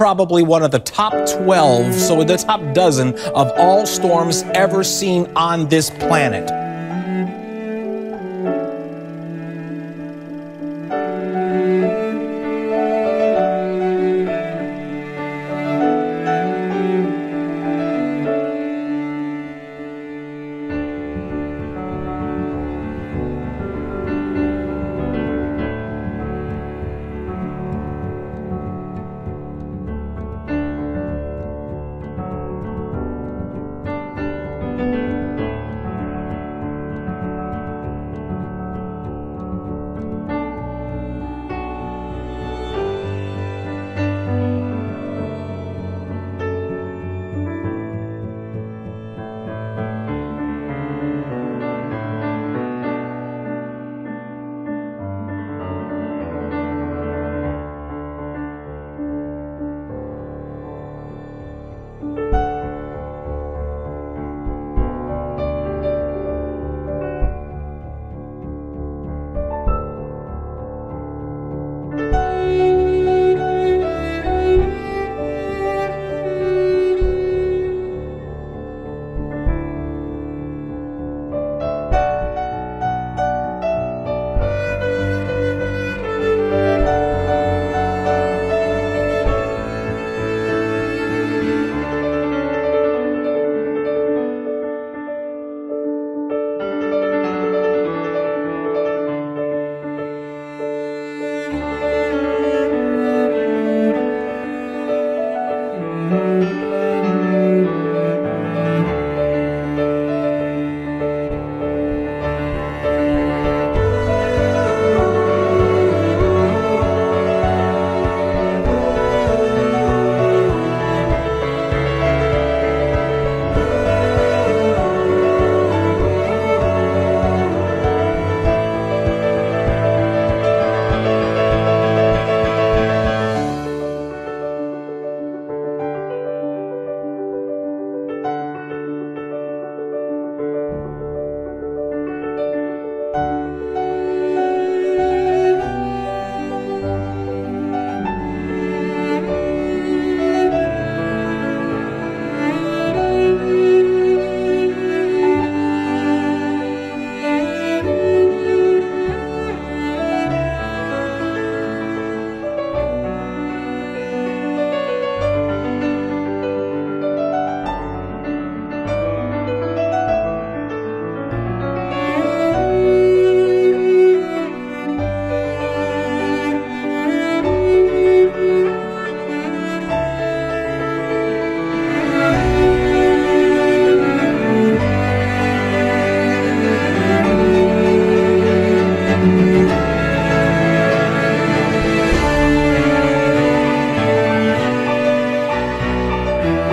probably one of the top 12, so the top dozen of all storms ever seen on this planet.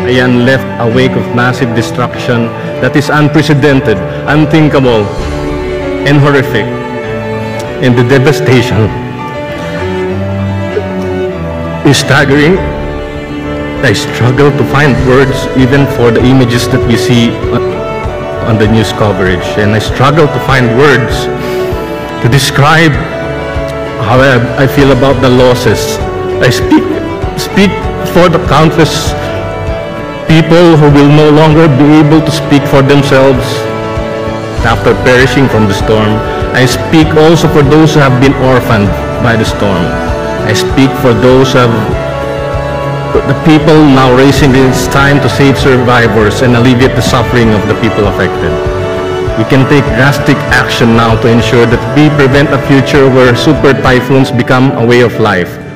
Haiyan left a wake of massive destruction that is unprecedented, unthinkable, and horrific. And the devastation is staggering. I struggle to find words even for the images that we see on the news coverage. And I struggle to find words to describe how I, feel about the losses. I speak, speak for the countless people who will no longer be able to speak for themselves after perishing from the storm. I speak also for those who have been orphaned by the storm. I speak for those who have the people now raising this time to save survivors and alleviate the suffering of the people affected. We can take drastic action now to ensure that we prevent a future where super typhoons become a way of life.